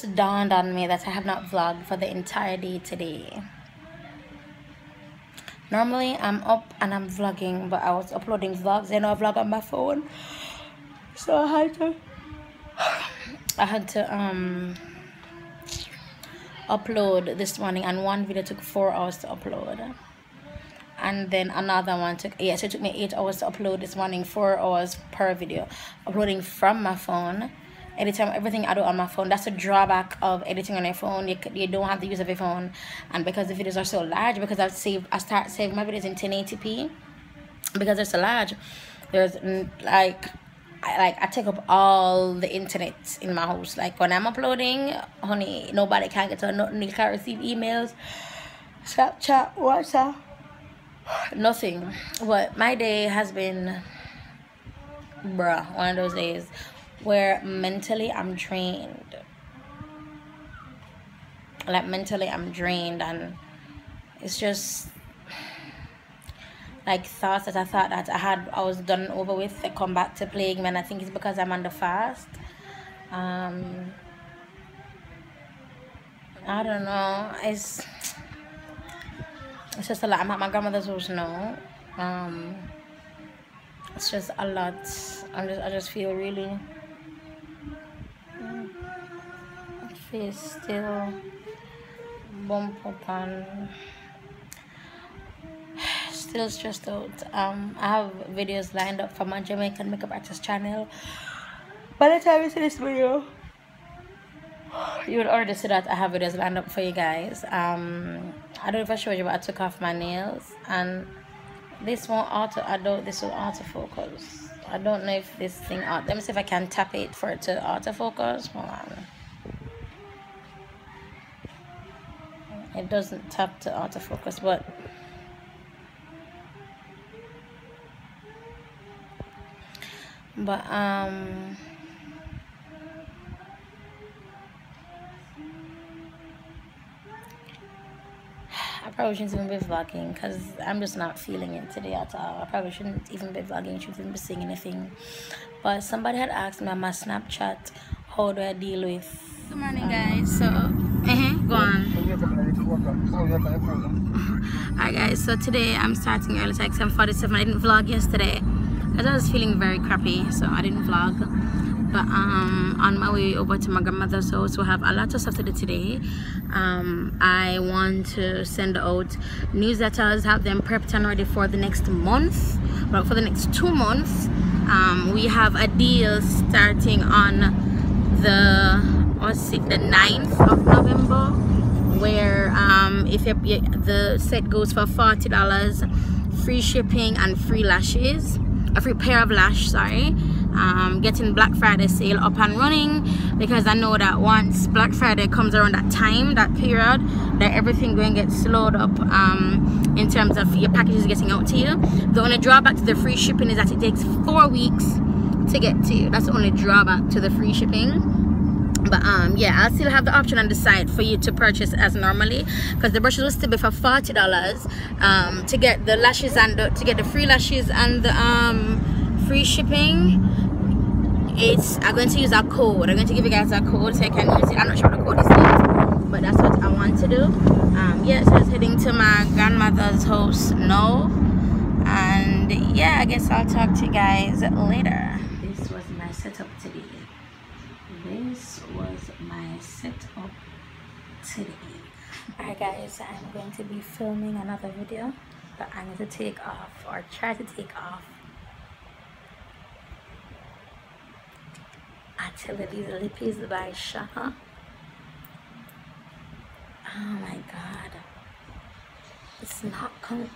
just dawned on me that I have not vlogged for the entire day today. Normally I'm up and I'm vlogging, but I was uploading vlogs and I vlog on my phone. So I had to I had to um upload this morning and one video took four hours to upload and then another one took yeah so it took me eight hours to upload this morning four hours per video uploading from my phone anytime everything I do on my phone that's a drawback of editing on your phone you, you don't have the use of your phone and because the videos are so large because I've saved I start saving my videos in 1080p because they're so large there's like I, like I take up all the internet in my house. Like when I'm uploading, honey, nobody can get to nothing. You can't receive emails, Snapchat, WhatsApp, nothing. But my day has been, bruh, one of those days where mentally I'm drained. Like mentally I'm drained, and it's just like thoughts that I thought that I had I was done over with I come back to playing and I think it's because I'm the fast. Um I don't know. It's it's just a lot. I'm at my grandmother's house now um it's just a lot. I'm just I just feel really face still up and still stressed out. Um i have videos lined up for my jamaican makeup artist channel. By the time you see this video you would already see that i have videos lined up for you guys. Um i don't know if i showed you but i took off my nails and this won't auto i don't this will autofocus. I don't know if this thing out let me see if i can tap it for it to autofocus. Hold on it doesn't tap to autofocus but but um I probably shouldn't even be vlogging because I'm just not feeling it today at all. I probably shouldn't even be vlogging, shouldn't even be seeing anything. But somebody had asked me on my Snapchat, how do I deal with... Good morning, guys. So, uh -huh, go on. Alright, guys. So today I'm starting early, like 7.47. I didn't vlog yesterday. Because I was feeling very crappy so I didn't vlog. But um on my way over to my grandmother's house we have a lot of stuff to do today. Um I want to send out newsletters have them prepped and ready for the next month. But for the next two months. Um we have a deal starting on the what's it the 9th of November where um if the set goes for 40 dollars free shipping and free lashes a free pair of lash sorry. Um, getting black friday sale up and running because i know that once black friday comes around that time that period that everything going to get slowed up um, in terms of your packages getting out to you. The only drawback to the free shipping is that it takes four weeks to get to you. That's the only drawback to the free shipping but um yeah i'll still have the option on the site for you to purchase as normally because the brushes will still be for 40 dollars um to get the lashes and the, to get the free lashes and the um free shipping. It's i'm going to use a code. I'm going to give you guys a code so you can use it. I'm not sure what the code is yet but that's what i want to do. Um yeah so it's heading to my grandmother's house now. And yeah i guess i'll talk to you guys later this was my setup today this was my setup today alright guys i'm going to be filming another video but i need to take off or try to take off Activities Lippies by Shaha. Oh my god. It's not coming.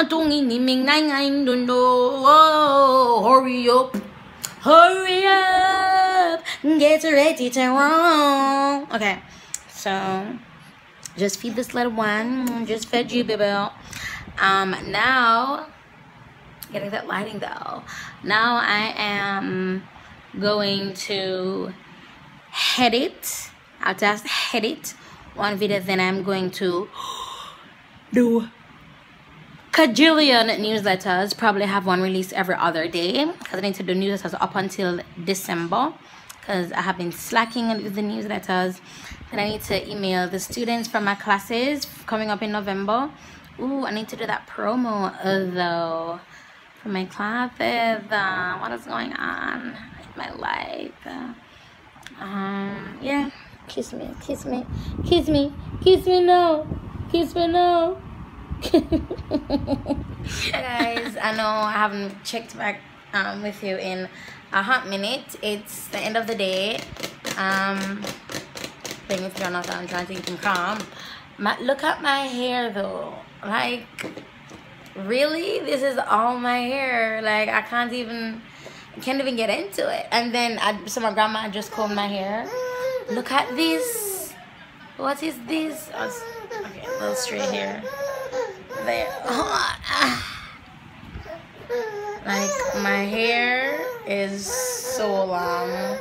Nine. I don't need me nine nine don't know. Oh, hurry up. Hurry up. Get ready to run. Okay. So just feed this little one. Just fed you, baby. Um now getting that lighting though. Now I am going to head it. I'll just head it one video then I'm going to do cajillion newsletters probably have one release every other day. Because I need to do newsletters up until December because I have been slacking with the newsletters. And I need to email the students from my classes coming up in November. Ooh, I need to do that promo though for my classes. Uh, what is going on in my life? Um yeah. Kiss me kiss me kiss me kiss me no kiss me no guys i know i haven't checked back um, with you in a hot minute. It's the end of the day. Um playing with jonathan i'm trying to keep him calm. My, look at my hair though. Like really? This is all my hair. Like i can't even can't even get into it. And then I, so my grandma just combed my hair. Look at this. What is this? Oh, okay little straight here there. Like my hair is so long.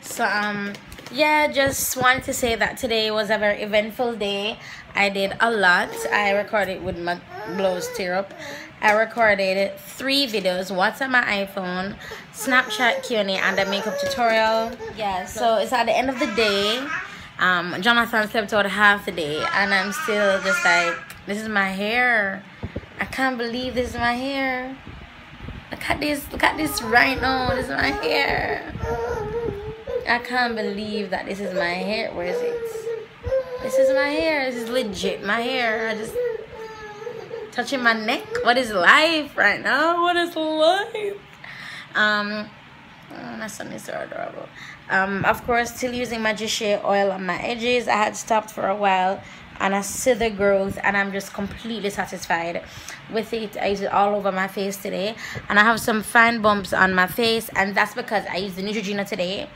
So um yeah just wanted to say that today was a very eventful day. I did a lot. I recorded with my blows tear up i recorded three videos. What's on my iphone? Snapchat q&a and a makeup tutorial. Yeah so it's at the end of the day um jonathan slept out half the day and i'm still just like this is my hair i can't believe this is my hair look at this look at this right now this is my hair I can't believe that this is my hair. Where is it? This is my hair. This is legit my hair. I just touching my neck. What is life right now? What is life? Um, oh, my son is so adorable. Um, of course, still using my Gishe oil on my edges. I had stopped for a while and I see the growth and I'm just completely satisfied with it. I use it all over my face today and I have some fine bumps on my face and that's because I used the Neutrogena today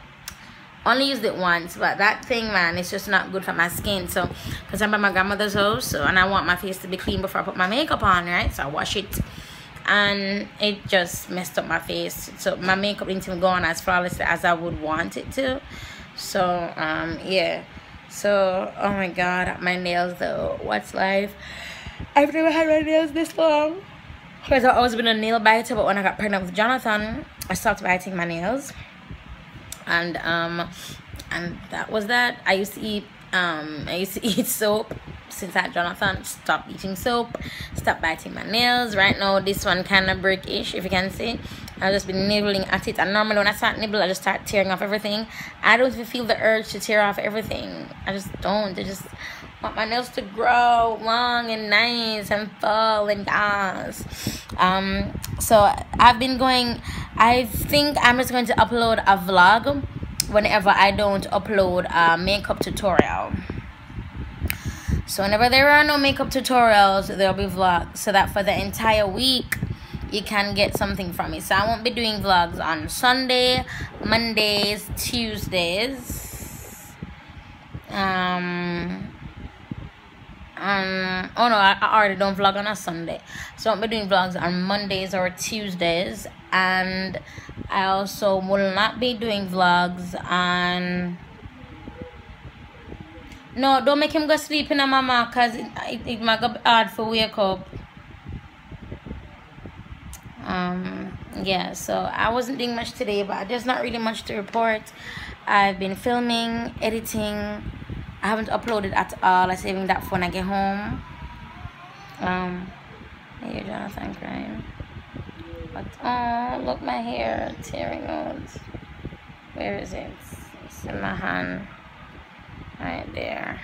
only used it once but that thing man it's just not good for my skin so because i'm at my grandmother's house so and i want my face to be clean before i put my makeup on right so i wash it and it just messed up my face. So my makeup didn't go on as flawlessly as i would want it to. So um yeah. So oh my god my nails though. What's life? I've never had my nails this long. Because i've always been a nail biter but when i got pregnant with jonathan i stopped biting my nails. And um and that was that. I used to eat um i used to eat soap since i had jonathan stopped eating soap stop biting my nails. Right now this one kind of break-ish if you can see. I've just been nibbling at it. And normally when i start nibble i just start tearing off everything. I don't even feel the urge to tear off everything. I just don't. I just want my nails to grow long and nice and full and gas. Um so i've been going i think i'm just going to upload a vlog whenever i don't upload a makeup tutorial so whenever there are no makeup tutorials there'll be vlogs so that for the entire week you can get something from me. So i won't be doing vlogs on sunday mondays tuesdays. Um um oh no I, I, already don't vlog on a sunday. So i'll be doing vlogs on mondays or tuesdays and i also will not be doing vlogs on no don't make him go sleep in a mama because it, it, it might go hard for wake up um yeah so i wasn't doing much today but there's not really much to report i've been filming editing I haven't uploaded at all. I'm saving that for when I get home. Um, here, Jonathan crying. But, oh, look, my hair tearing out. Where is it? It's in my hand. Right there.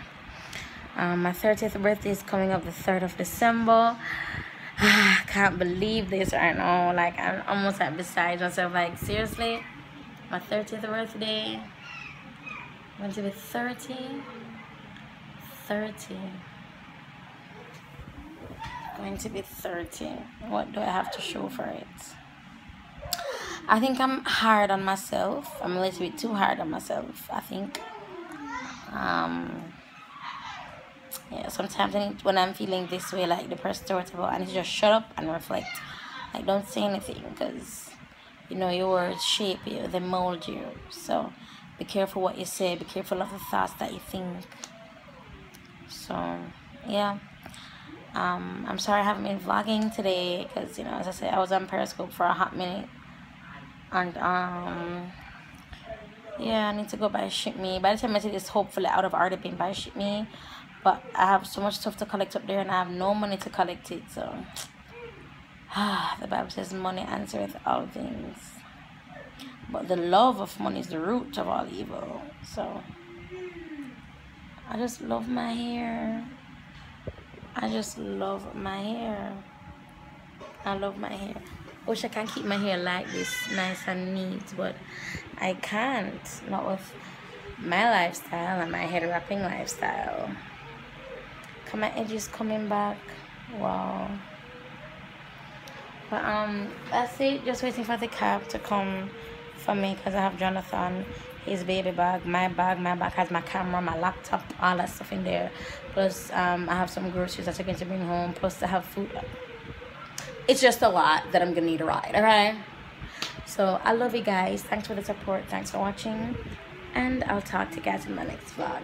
Um, my 30th birthday is coming up the 3rd of December. I can't believe this right now. Like, I'm almost at beside myself. Like, seriously? My 30th birthday? going to be 30 30 going to be 30 what do I have to show for it I think I'm hard on myself I'm a little bit too hard on myself I think um yeah sometimes when I'm feeling this way like depressed or whatever I need to just shut up and reflect. Like don't say anything because you know your words shape you they mold you. So be careful what you say be careful of the thoughts that you think. So yeah. Um i'm sorry i haven't been vlogging today because you know as i said i was on periscope for a hot minute. And um yeah i need to go buy ship me by the time i see this hopefully out of already been by ship me but i have so much stuff to collect up there and i have no money to collect it so the bible says money answereth all things but the love of money is the root of all evil. So I just love my hair. I just love my hair. I love my hair. Wish I can keep my hair like this, nice and neat, but I can't. Not with my lifestyle and my head wrapping lifestyle. Come my edges coming back. Wow. But um, that's it. Just waiting for the cab to come for me because I have Jonathan, his baby bag, my bag. My bag has my camera, my laptop, all that stuff in there. Plus, um, I have some groceries that I'm going to bring home. Plus, I have food. It's just a lot that I'm to need a ride, alright? So, I love you guys. Thanks for the support. Thanks for watching. And I'll talk to you guys in my next vlog.